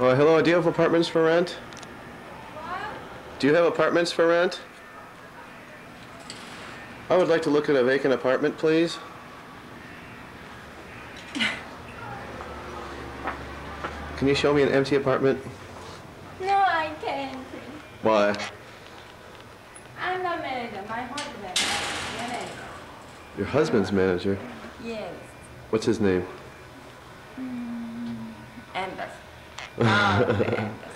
Oh, hello. Do you have apartments for rent? Do you have apartments for rent? I would like to look at a vacant apartment, please. Can you show me an empty apartment? No, I can't. Why? I'm not manager. My husband manager. Your husband's manager. Yes. What's his name? Mm, Anders. Oh, Anders.